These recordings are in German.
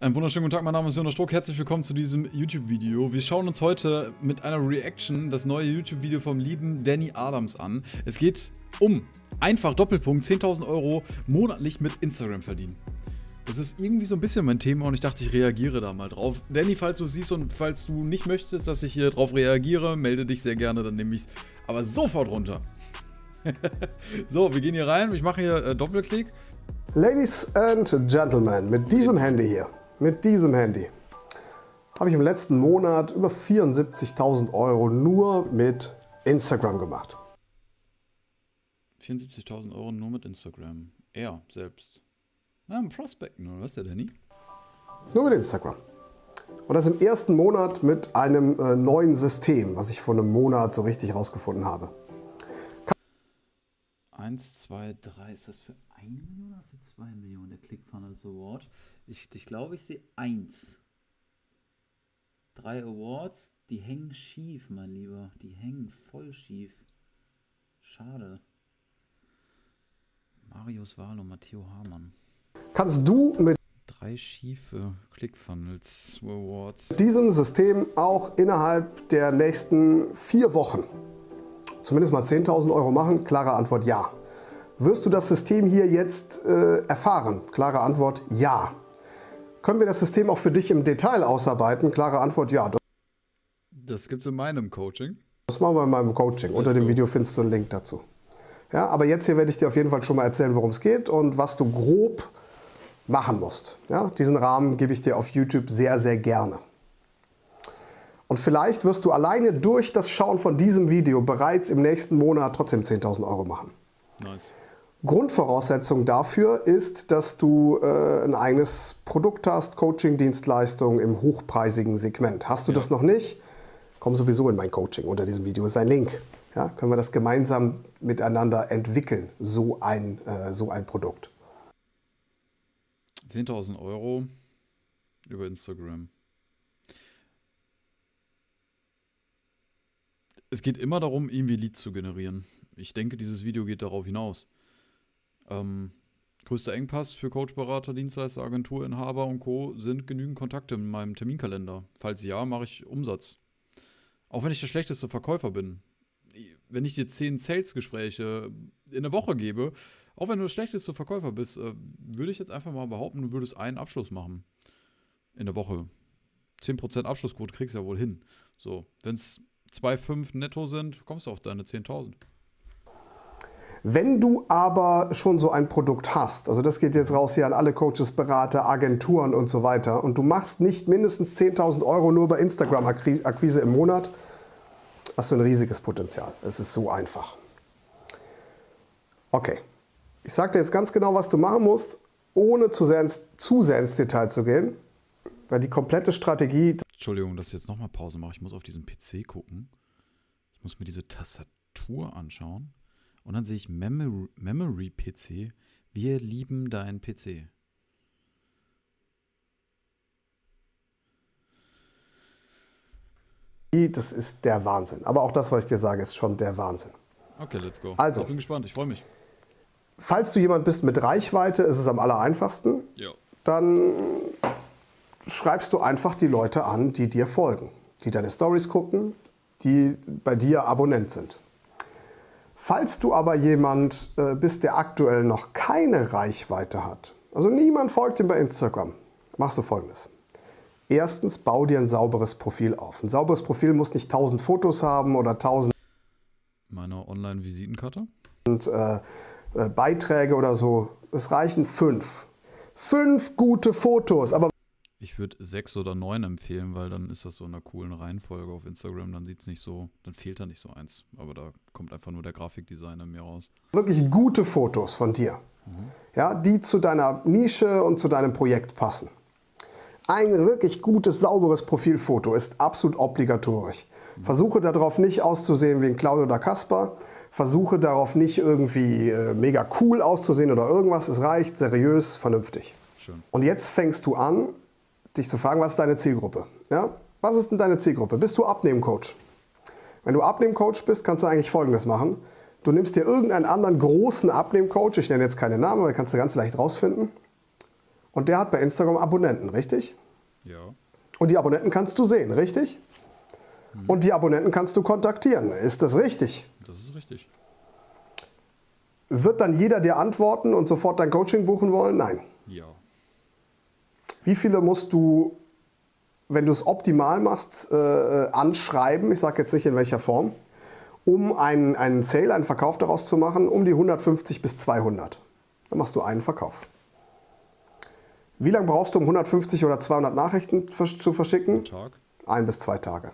Einen wunderschönen guten Tag, mein Name ist Jonas Struck. Herzlich willkommen zu diesem YouTube-Video. Wir schauen uns heute mit einer Reaction das neue YouTube-Video vom lieben Danny Adams an. Es geht um einfach Doppelpunkt 10.000 Euro monatlich mit Instagram verdienen. Das ist irgendwie so ein bisschen mein Thema und ich dachte, ich reagiere da mal drauf. Danny, falls du siehst und falls du nicht möchtest, dass ich hier drauf reagiere, melde dich sehr gerne, dann nehme ich es aber sofort runter. so, wir gehen hier rein. Ich mache hier äh, Doppelklick. Ladies and Gentlemen, mit diesem Handy hier mit diesem Handy habe ich im letzten Monat über 74.000 Euro nur mit Instagram gemacht. 74.000 Euro nur mit Instagram. Er selbst. Na, im Prospecten, oder was, der Danny? Nur mit Instagram. Und das im ersten Monat mit einem äh, neuen System, was ich vor einem Monat so richtig rausgefunden habe. Eins, zwei, drei. Ist das für eine Million oder für zwei Millionen der ClickFunnels Award? Ich, ich glaube, ich sehe eins. Drei Awards, die hängen schief, mein Lieber. Die hängen voll schief. Schade. Marius Wahl und Matteo Hamann. Kannst du mit drei schiefe ClickFunnels Awards. diesem System auch innerhalb der nächsten vier Wochen zumindest mal 10.000 Euro machen? Klare Antwort ja. Wirst du das System hier jetzt äh, erfahren? Klare Antwort ja. Können wir das System auch für dich im Detail ausarbeiten? Klare Antwort ja. Das gibt es in meinem Coaching. Das machen wir in meinem Coaching. Let's Unter dem go. Video findest du einen Link dazu. Ja, aber jetzt hier werde ich dir auf jeden Fall schon mal erzählen, worum es geht und was du grob machen musst. Ja, diesen Rahmen gebe ich dir auf YouTube sehr, sehr gerne. Und vielleicht wirst du alleine durch das Schauen von diesem Video bereits im nächsten Monat trotzdem 10.000 Euro machen. Nice. Grundvoraussetzung dafür ist, dass du äh, ein eigenes Produkt hast, Coaching-Dienstleistung im hochpreisigen Segment. Hast du ja. das noch nicht? Komm sowieso in mein Coaching. Unter diesem Video ist ein Link. Ja, können wir das gemeinsam miteinander entwickeln, so ein, äh, so ein Produkt. 10.000 Euro über Instagram. Es geht immer darum, irgendwie Leads zu generieren. Ich denke, dieses Video geht darauf hinaus. Ähm, größter Engpass für Coachberater, Dienstleister, Agenturinhaber und Co. sind genügend Kontakte in meinem Terminkalender. Falls ja, mache ich Umsatz. Auch wenn ich der schlechteste Verkäufer bin. Wenn ich dir zehn Sales-Gespräche in der Woche gebe, auch wenn du der schlechteste Verkäufer bist, äh, würde ich jetzt einfach mal behaupten, du würdest einen Abschluss machen. In der Woche. 10% Abschlussquote kriegst du ja wohl hin. So, wenn es 2,5 netto sind, kommst du auf deine 10.000. Wenn du aber schon so ein Produkt hast, also das geht jetzt raus hier an alle Coaches, Berater, Agenturen und so weiter, und du machst nicht mindestens 10.000 Euro nur bei Instagram-Akquise im Monat, hast du ein riesiges Potenzial. Es ist so einfach. Okay, ich sage dir jetzt ganz genau, was du machen musst, ohne zu sehr ins, zu sehr ins Detail zu gehen, weil die komplette Strategie... Entschuldigung, dass ich jetzt nochmal Pause mache. Ich muss auf diesen PC gucken. Ich muss mir diese Tastatur anschauen. Und dann sehe ich Memory, Memory PC. Wir lieben deinen PC. Das ist der Wahnsinn. Aber auch das, was ich dir sage, ist schon der Wahnsinn. Okay, let's go. Also, ich bin gespannt, ich freue mich. Falls du jemand bist mit Reichweite, ist es am aller einfachsten. Ja. Dann schreibst du einfach die Leute an, die dir folgen, die deine Stories gucken, die bei dir Abonnent sind. Falls du aber jemand äh, bist, der aktuell noch keine Reichweite hat, also niemand folgt ihm bei Instagram, machst du folgendes. Erstens, bau dir ein sauberes Profil auf. Ein sauberes Profil muss nicht 1000 Fotos haben oder 1000 meine Online-Visitenkarte und äh, äh, Beiträge oder so. Es reichen fünf. Fünf gute Fotos, aber ich würde sechs oder neun empfehlen, weil dann ist das so in einer coolen Reihenfolge auf Instagram. Dann sieht es nicht so, dann fehlt da nicht so eins. Aber da kommt einfach nur der Grafikdesigner mir raus. Wirklich gute Fotos von dir. Mhm. Ja, die zu deiner Nische und zu deinem Projekt passen. Ein wirklich gutes, sauberes Profilfoto ist absolut obligatorisch. Mhm. Versuche darauf nicht auszusehen wie ein Claudio oder Kasper. Versuche darauf nicht irgendwie äh, mega cool auszusehen oder irgendwas. Es reicht seriös, vernünftig. Schön. Und jetzt fängst du an, dich zu fragen, was ist deine Zielgruppe? Ja? Was ist denn deine Zielgruppe? Bist du Abnehmcoach? Wenn du Abnehmcoach bist, kannst du eigentlich Folgendes machen. Du nimmst dir irgendeinen anderen großen Abnehmcoach, ich nenne jetzt keine Namen, aber kannst du ganz leicht rausfinden, Und der hat bei Instagram Abonnenten, richtig? Ja. Und die Abonnenten kannst du sehen, richtig? Mhm. Und die Abonnenten kannst du kontaktieren. Ist das richtig? Das ist richtig. Wird dann jeder dir antworten und sofort dein Coaching buchen wollen? Nein. Ja. Wie viele musst du, wenn du es optimal machst, äh, äh anschreiben? Ich sage jetzt nicht in welcher Form, um einen, einen Sale, einen Verkauf daraus zu machen, um die 150 bis 200. Dann machst du einen Verkauf. Wie lange brauchst du, um 150 oder 200 Nachrichten zu verschicken? Ein Tag. Ein bis zwei Tage.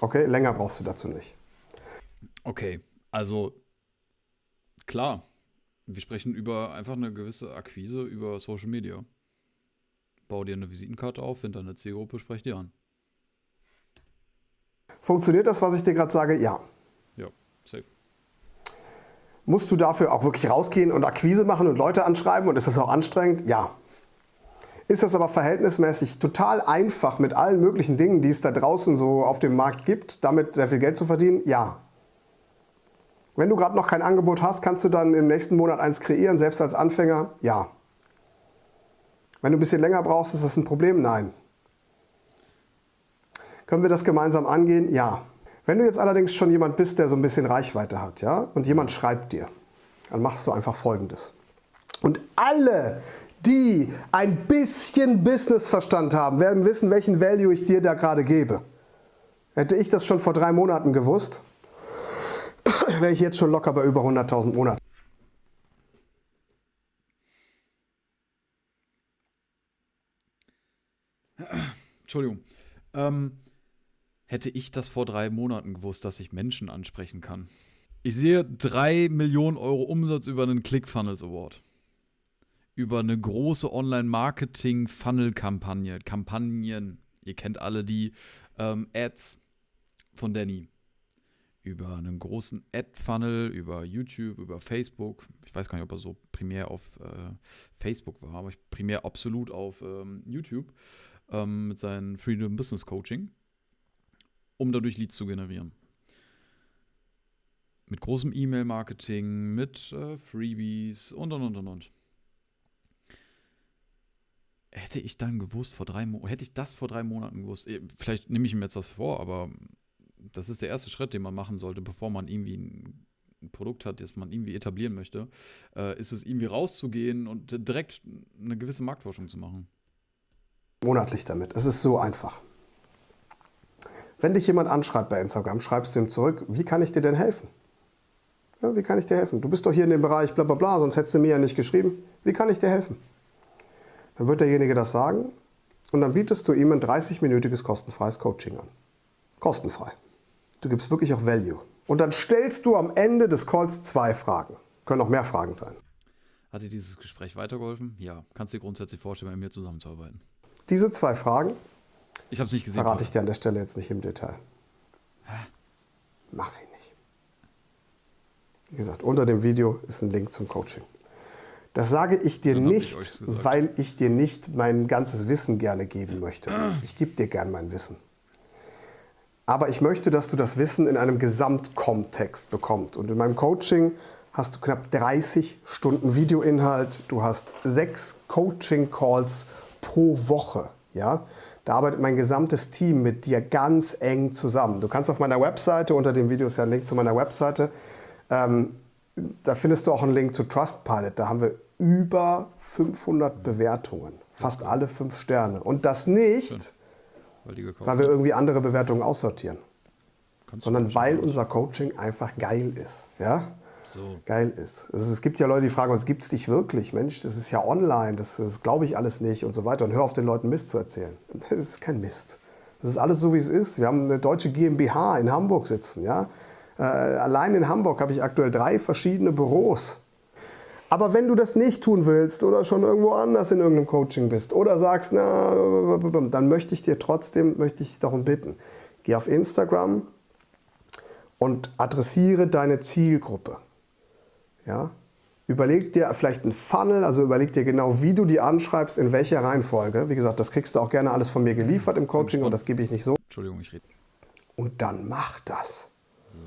Okay, länger brauchst du dazu nicht. Okay, also klar, wir sprechen über einfach eine gewisse Akquise über Social Media. Bau dir eine Visitenkarte auf, hinter eine Zielgruppe, sprech dir an. Funktioniert das, was ich dir gerade sage? Ja. Ja, safe. Musst du dafür auch wirklich rausgehen und Akquise machen und Leute anschreiben und ist das auch anstrengend? Ja. Ist das aber verhältnismäßig total einfach mit allen möglichen Dingen, die es da draußen so auf dem Markt gibt, damit sehr viel Geld zu verdienen? Ja. Wenn du gerade noch kein Angebot hast, kannst du dann im nächsten Monat eins kreieren, selbst als Anfänger? Ja. Wenn du ein bisschen länger brauchst, ist das ein Problem? Nein. Können wir das gemeinsam angehen? Ja. Wenn du jetzt allerdings schon jemand bist, der so ein bisschen Reichweite hat, ja, und jemand schreibt dir, dann machst du einfach Folgendes. Und alle, die ein bisschen Businessverstand haben, werden wissen, welchen Value ich dir da gerade gebe. Hätte ich das schon vor drei Monaten gewusst, wäre ich jetzt schon locker bei über 100.000 Monaten. Entschuldigung. Ähm, hätte ich das vor drei Monaten gewusst, dass ich Menschen ansprechen kann. Ich sehe drei Millionen Euro Umsatz über einen ClickFunnels Award. Über eine große Online-Marketing-Funnel-Kampagne. Kampagnen. Ihr kennt alle die ähm, Ads von Danny. Über einen großen Ad-Funnel, über YouTube, über Facebook. Ich weiß gar nicht, ob er so primär auf äh, Facebook war, aber primär absolut auf ähm, YouTube ähm, mit seinem Freedom Business Coaching um dadurch Leads zu generieren. Mit großem E-Mail-Marketing, mit äh, Freebies und und und und und. Hätte ich dann gewusst vor drei Monaten, hätte ich das vor drei Monaten gewusst, äh, vielleicht nehme ich mir jetzt was vor, aber das ist der erste Schritt, den man machen sollte, bevor man irgendwie ein, ein Produkt hat, das man irgendwie etablieren möchte, äh, ist es irgendwie rauszugehen und direkt eine gewisse Marktforschung zu machen. Monatlich damit. Es ist so einfach. Wenn dich jemand anschreibt bei Instagram, schreibst du ihm zurück, wie kann ich dir denn helfen? Ja, wie kann ich dir helfen? Du bist doch hier in dem Bereich bla bla bla, sonst hättest du mir ja nicht geschrieben. Wie kann ich dir helfen? Dann wird derjenige das sagen und dann bietest du ihm ein 30-minütiges kostenfreies Coaching an. Kostenfrei. Du gibst wirklich auch Value. Und dann stellst du am Ende des Calls zwei Fragen. Können auch mehr Fragen sein. Hat dir dieses Gespräch weitergeholfen? Ja. Kannst du dir grundsätzlich vorstellen, mit mir zusammenzuarbeiten? Diese zwei Fragen ich habe es nicht gesehen. Verrate ich dir an der Stelle jetzt nicht im Detail. Hä? Mach ich nicht. Wie gesagt, unter dem Video ist ein Link zum Coaching. Das sage ich dir Dann nicht, ich weil ich dir nicht mein ganzes Wissen gerne geben möchte. Ich gebe dir gern mein Wissen. Aber ich möchte, dass du das Wissen in einem Gesamtkontext bekommst. Und in meinem Coaching hast du knapp 30 Stunden Videoinhalt. Du hast sechs Coaching-Calls pro Woche. Ja? Da arbeitet mein gesamtes Team mit dir ganz eng zusammen. Du kannst auf meiner Webseite, unter dem Video ist ja ein Link zu meiner Webseite, ähm, da findest du auch einen Link zu Trustpilot. Da haben wir über 500 Bewertungen. Fast alle fünf Sterne. Und das nicht, weil, weil wir irgendwie andere Bewertungen aussortieren. sondern weil unser Coaching einfach geil ist. Ja? So. geil ist. Also es gibt ja Leute, die fragen uns, gibt es dich wirklich? Mensch, das ist ja online, das, das glaube ich alles nicht und so weiter. Und hör auf den Leuten Mist zu erzählen. Das ist kein Mist. Das ist alles so, wie es ist. Wir haben eine deutsche GmbH in Hamburg sitzen. Ja? Äh, allein in Hamburg habe ich aktuell drei verschiedene Büros. Aber wenn du das nicht tun willst oder schon irgendwo anders in irgendeinem Coaching bist oder sagst, na, dann möchte ich dir trotzdem, möchte ich darum bitten, geh auf Instagram und adressiere deine Zielgruppe. Ja? Überleg dir vielleicht einen Funnel, also überleg dir genau, wie du die anschreibst, in welcher Reihenfolge. Wie gesagt, das kriegst du auch gerne alles von mir geliefert im Coaching und das gebe ich nicht so. Entschuldigung, ich rede. Und dann mach das. So.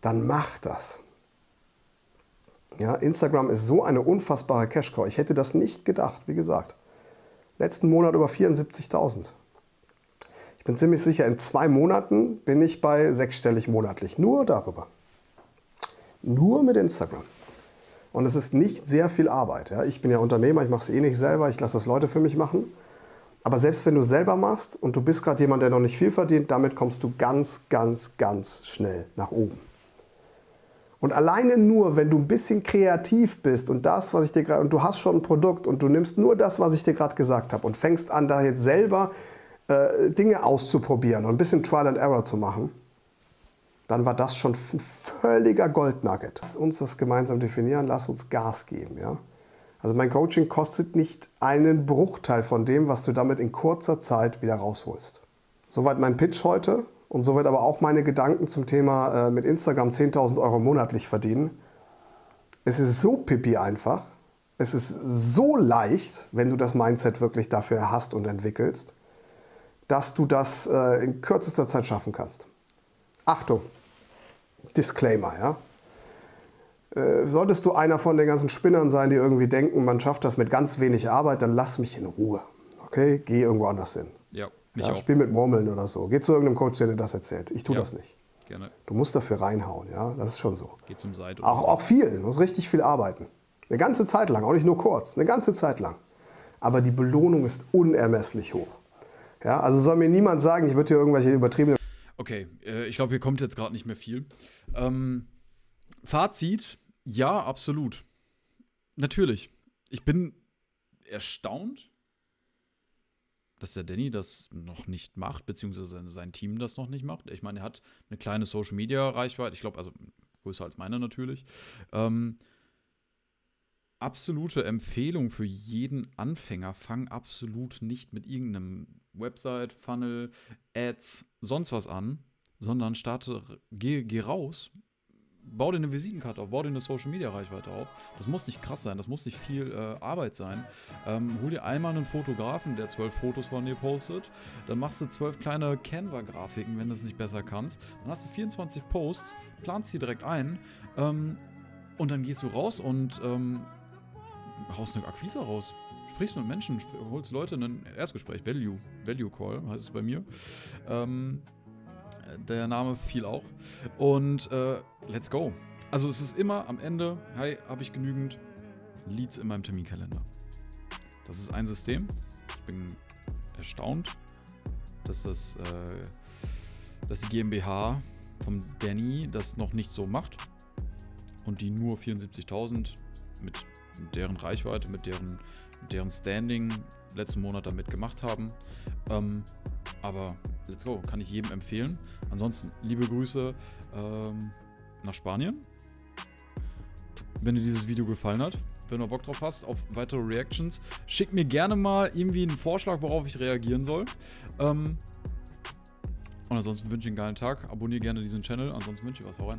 Dann mach das. Ja, Instagram ist so eine unfassbare Cash-Cow. Ich hätte das nicht gedacht, wie gesagt. Letzten Monat über 74.000. Ich bin ziemlich sicher, in zwei Monaten bin ich bei sechsstellig monatlich. Nur darüber. Nur mit Instagram. Und es ist nicht sehr viel Arbeit. Ja. Ich bin ja Unternehmer, ich mache es eh nicht selber, ich lasse das Leute für mich machen. Aber selbst wenn du selber machst und du bist gerade jemand, der noch nicht viel verdient, damit kommst du ganz, ganz, ganz schnell nach oben. Und alleine nur, wenn du ein bisschen kreativ bist und das, was ich dir gerade, und du hast schon ein Produkt und du nimmst nur das, was ich dir gerade gesagt habe und fängst an, da jetzt selber äh, Dinge auszuprobieren und ein bisschen Trial and Error zu machen, dann war das schon ein völliger Goldnugget. Lass uns das gemeinsam definieren, lass uns Gas geben. Ja? Also mein Coaching kostet nicht einen Bruchteil von dem, was du damit in kurzer Zeit wieder rausholst. Soweit mein Pitch heute und soweit aber auch meine Gedanken zum Thema äh, mit Instagram 10.000 Euro monatlich verdienen. Es ist so pipi einfach. Es ist so leicht, wenn du das Mindset wirklich dafür hast und entwickelst, dass du das äh, in kürzester Zeit schaffen kannst. Achtung, Disclaimer, ja. Äh, solltest du einer von den ganzen Spinnern sein, die irgendwie denken, man schafft das mit ganz wenig Arbeit, dann lass mich in Ruhe. Okay? Geh irgendwo anders hin. Ja, mich ja, auch. Spiel mit Murmeln oder so. Geh zu irgendeinem Coach, der dir das erzählt. Ich tue ja, das nicht. Gerne. Du musst dafür reinhauen, ja. Das ist schon so. Geh zum Seite. Auch, auch viel. Du musst richtig viel arbeiten. Eine ganze Zeit lang, auch nicht nur kurz. Eine ganze Zeit lang. Aber die Belohnung ist unermesslich hoch. Ja, also soll mir niemand sagen, ich würde hier irgendwelche übertriebenen Okay, äh, ich glaube, hier kommt jetzt gerade nicht mehr viel. Ähm, Fazit, ja, absolut. Natürlich. Ich bin erstaunt, dass der Danny das noch nicht macht, beziehungsweise sein Team das noch nicht macht. Ich meine, er hat eine kleine Social-Media-Reichweite, ich glaube, also größer als meine natürlich. Ähm, absolute Empfehlung für jeden Anfänger. Fang absolut nicht mit irgendeinem Website, Funnel, Ads, sonst was an, sondern starte, geh, geh raus, bau dir eine Visitenkarte auf, bau dir eine Social Media Reichweite auf. Das muss nicht krass sein, das muss nicht viel äh, Arbeit sein. Ähm, hol dir einmal einen Fotografen, der zwölf Fotos von dir postet. Dann machst du zwölf kleine Canva-Grafiken, wenn du es nicht besser kannst. Dann hast du 24 Posts, planst die direkt ein. Ähm, und dann gehst du raus und ähm, haust eine Akquise raus. Sprichst mit Menschen, sp holst Leute in ein Erstgespräch, Value, Value Call heißt es bei mir. Ähm, der Name fiel auch. Und äh, let's go. Also es ist immer am Ende, hey, habe ich genügend Leads in meinem Terminkalender. Das ist ein System. Ich bin erstaunt, dass das, äh, dass die GmbH vom Danny das noch nicht so macht und die nur 74.000 mit deren Reichweite, mit deren, mit deren Standing letzten Monat damit gemacht haben. Ähm, aber let's go, kann ich jedem empfehlen. Ansonsten liebe Grüße ähm, nach Spanien. Wenn dir dieses Video gefallen hat, wenn du Bock drauf hast auf weitere Reactions, schick mir gerne mal irgendwie einen Vorschlag, worauf ich reagieren soll. Ähm, und ansonsten wünsche ich einen geilen Tag. Abonniere gerne diesen Channel. Ansonsten wünsche ich was. Hau rein.